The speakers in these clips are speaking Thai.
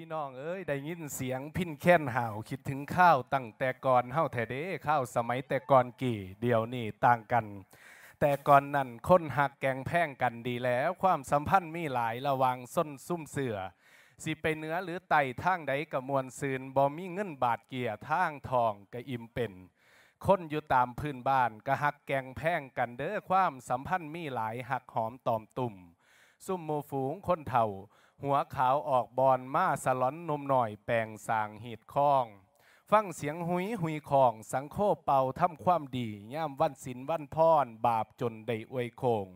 พี่น้องเอ้ยได้ยินเสียงพินแค้นห่าวคิดถึงข้าวตั้งแต่ก่อนเฮาแท้เด้ข้าวสมัยแต่ก่อนกี่เดี๋ยวนี้ต่างกัน แต่ก่อนนั้นคนหักแกงแพ่งกันดีแล้ว ความสัมพันธ์มีหลายระวังส้นซุ่มเสือสิไปเนื้อหรือไต่ทางใดกระมวลซืนบ่มีเงินบาทเกียร์ทางทองกะอิ่มเป็นคนอยู่ตามพื้นบ้านก็หักแกงแพ่งกันเด้อความสัมพันธ์มีหลายหักหอมตอมตุ่มซุ่มหมูฝูงคนเฒ่า หัวขาวออกบอนมาสลอนนมหน่อยแปลงสางหีดคล้อง ฟังเสียงหุยหุยของสังโคเป่าทำความดี ย่ามวันศิลวันพรบาปจนได้อวยโคง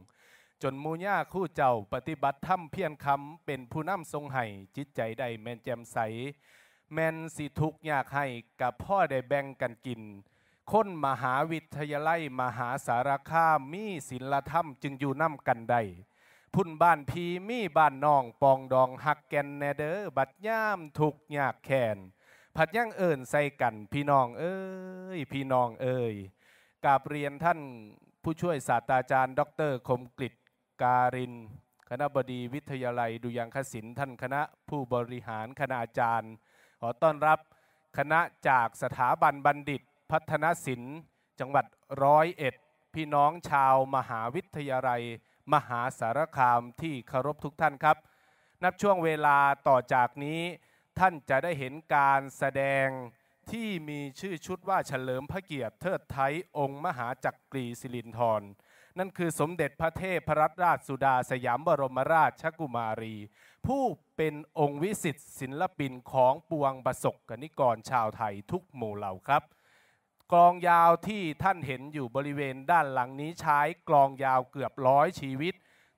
จนมูย่าคู่เจ้าปฏิบัติธรรมเพียรคำเป็นผู้นำทรงให้จิตใจได้แมนแจ่มใส แมนสิทุกข์ยากให้กับพ่อได้แบ่งกันกินคนมหาวิทยาลัยมหาสารคามมีศิลธรรมจึงอยู่น้ำกันได้ พุ่นบ้านพีมีบ้านน้องปองดองหักแกนแนเดอบัดย่ามทุกยากแค้นผัดย่างเอิญใส่กันพี่น้องเอ้ยพี่น้องเอ้ยกาบเรียนท่านผู้ช่วยศาสตราจารย์ ดรคมกฤษการิน คณะบดีวิทยาลัยดุยังคศิลป์ท่านคณะผู้บริหารคณาจารย์ ขอต้อนรับคณะจากสถาบันบัณฑิต พัฒนศิลป์ จังหวัดร้อยเอ็ด พี่น้องชาวมหาวิทยาลัย มหาสารคามที่เคารพทุกท่านครับ นับช่วงเวลาต่อจากนี้ท่านจะได้เห็นการแสดงที่มีชื่อชุดว่าเฉลิมพระเกียรติเทิดไทยองค์มหาจักรีสิรินธรนั่นคือสมเด็จพระเทพรัตนราชสุดาสยามบรมราชกุมารี ผู้เป็นองค์วิสิตศิลปินของปวงประสบกนิกรชาวไทยทุกหมู่เหล่าครับ กลองยาวที่ท่านเห็นอยู่บริเวณด้านหลังนี้ใช้กลองยาวเกือบร้อยชีวิต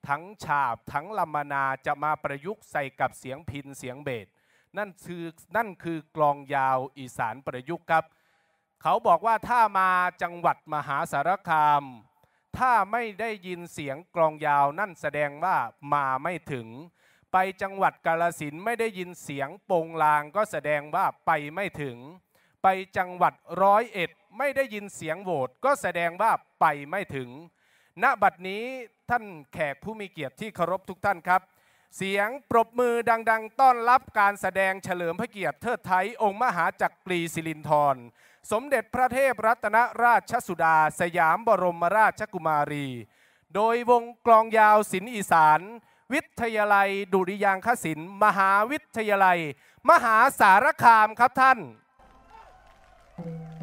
ทั้งฉาบทั้งลำมนาจะมาประยุกต์ใส่กับเสียงพินเสียงเบสนั่นคือนั่นคือกลองยาวอีสานประยุกต์ครับ เขาบอกว่าถ้ามาจังหวัดมหาสารคาม ถ้าไม่ได้ยินเสียงกลองยาวนั่นแสดงว่ามาไม่ถึง ไปจังหวัดกาลสินไม่ได้ยินเสียงโปงลางก็แสดงว่าไปไม่ถึง ไปจังหวัดร้อยเอ็ดไม่ได้ยินเสียงโหวตก็แสดงว่าไปไม่ถึง ณบัดนี้ท่านแขกผู้มีเกียรติที่เคารพทุกท่านครับ เสียงปรบมือดัง ๆ ต้อนรับการแสดงเฉลิมพระเกียรติเทิดไทยองค์มหาจักรีสิรินธรสมเด็จพระเทพรัตนราชสุดา สยามบรมราชกุมารี โดยวงกลองยาวศิลป์อีสาน วิทยาลัยดุริยางคศิลป์มหาวิทยาลัย มหาสารคามครับท่าน Thank you.